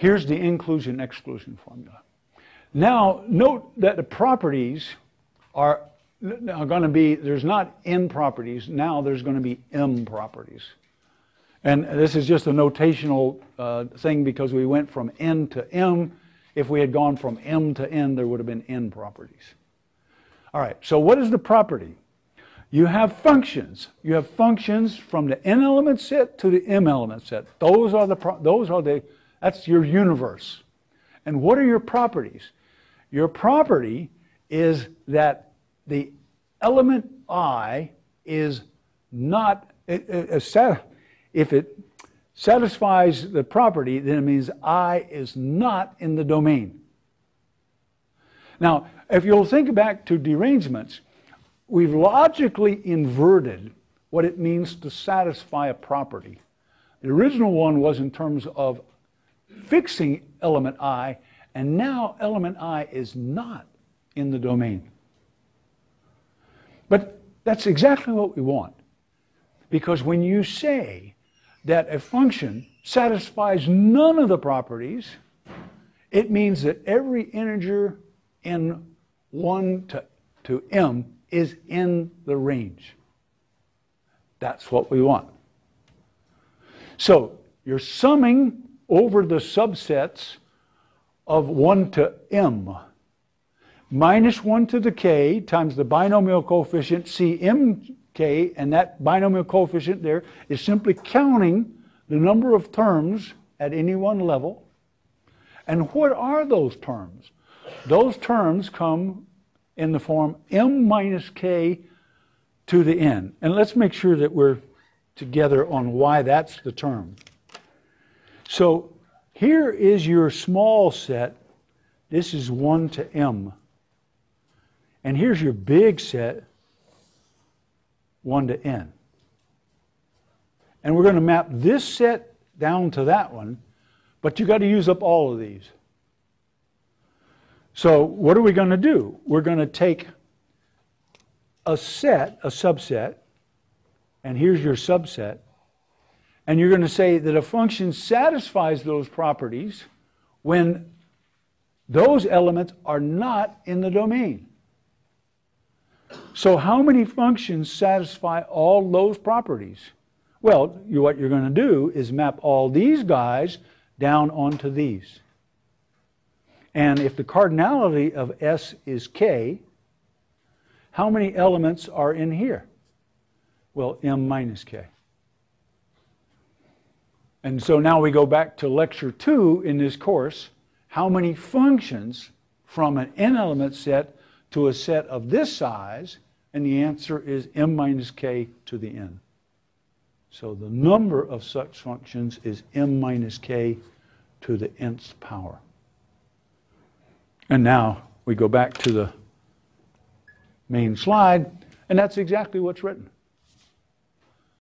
Here's the inclusion exclusion formula. Now, note that the properties are, going to be, there's not n properties, now there's going to be m properties. And this is just a notational uh, thing because we went from n to m. If we had gone from m to n, there would have been n properties. All right, so what is the property? You have functions. You have functions from the n element set to the m element set. Those are the, those are the, that's your universe. And what are your properties? Your property is that the element i is not, uh, uh, uh, it, it, if it satisfies the property, then it means i is not in the domain. Now, if you'll think back to derangements, we've logically inverted what it means to satisfy a property. The original one was in terms of fixing element i, and now element i is not in the domain. But that's exactly what we want. Because when you say that a function satisfies none of the properties, it means that every integer in 1 to, to m is in the range. That's what we want. So you're summing over the subsets of 1 to m. Minus 1 to the k times the binomial coefficient cmk, and that binomial coefficient there is simply counting the number of terms at any one level. And what are those terms? Those terms come in the form m minus k to the n. And let's make sure that we're together on why that's the term. So here is your small set. This is 1 to m. And here's your big set, 1 to n. And we're going to map this set down to that one, but you've got to use up all of these. So what are we going to do? We're going to take a set, a subset, and here's your subset, and you're going to say that a function satisfies those properties when those elements are not in the domain. So how many functions satisfy all those properties? Well, you, what you're going to do is map all these guys down onto these. And if the cardinality of S is K, how many elements are in here? Well, M minus K. And so now we go back to lecture two in this course. How many functions from an n element set to a set of this size? And the answer is m minus k to the n. So the number of such functions is m minus k to the nth power. And now we go back to the main slide, and that's exactly what's written.